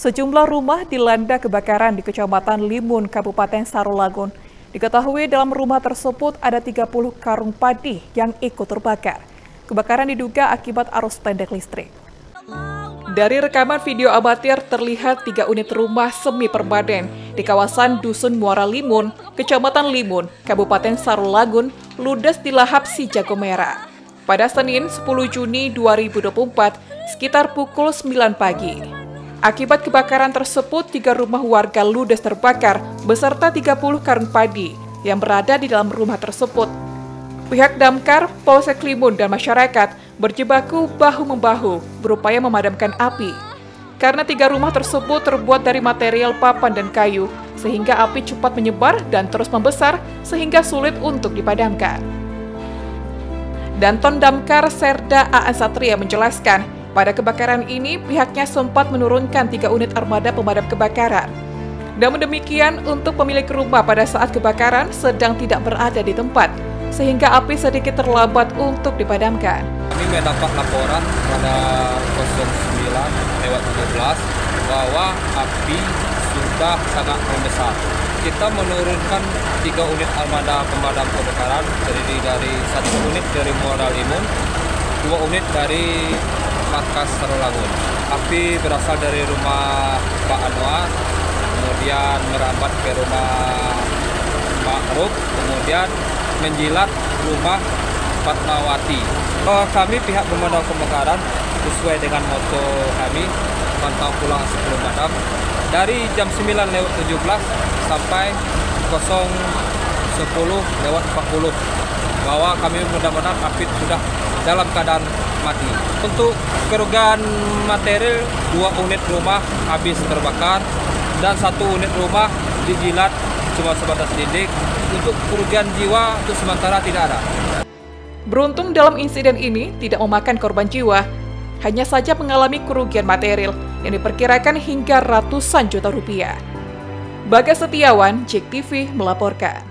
Sejumlah rumah dilanda kebakaran di Kecamatan Limun, Kabupaten Sarolagun. Diketahui dalam rumah tersebut ada 30 karung padi yang ikut terbakar. Kebakaran diduga akibat arus pendek listrik. Dari rekaman video amatir terlihat tiga unit rumah semi permanen di kawasan Dusun Muara Limun, Kecamatan Limun, Kabupaten Sarolagun, ludes di lahap si Jago Merah. Pada Senin 10 Juni 2024, sekitar pukul 9 pagi. Akibat kebakaran tersebut, tiga rumah warga ludes terbakar beserta 30 karung padi yang berada di dalam rumah tersebut. Pihak Damkar, Polsek Limun, dan masyarakat berjibaku bahu-membahu berupaya memadamkan api. Karena tiga rumah tersebut terbuat dari material papan dan kayu, sehingga api cepat menyebar dan terus membesar sehingga sulit untuk dipadamkan. Danton Damkar Serda A.A. Satria menjelaskan, pada kebakaran ini, pihaknya sempat menurunkan tiga unit armada pemadam kebakaran. Namun demikian, untuk pemilik rumah pada saat kebakaran sedang tidak berada di tempat, sehingga api sedikit terlambat untuk dipadamkan. Kami mendapat laporan pada 09 lewat 17 bahwa api sudah sangat membesar. Kita menurunkan tiga unit armada pemadam kebakaran, terdiri dari satu unit dari Muara Limun, dua unit dari Markas Sarolangun. Api berasal dari rumah Pak Anwar, kemudian merambat ke rumah Pak Ruk, kemudian menjilat rumah Fatmawati. Bahwa kami pihak pemadam kebakaran sesuai dengan moto kami pantau pulang sebelum madam dari jam 9 lewat 17 sampai 010 lewat 40 bahwa kami mudah-mudahan api sudah dalam keadaan mati. Untuk kerugian material, dua unit rumah habis terbakar dan satu unit rumah dijilat cuma sebatas dinding. Untuk kerugian jiwa untuk sementara tidak ada. Beruntung dalam insiden ini tidak memakan korban jiwa, hanya saja mengalami kerugian material yang diperkirakan hingga ratusan juta rupiah. Bagas Setiawan, JEK TV melaporkan.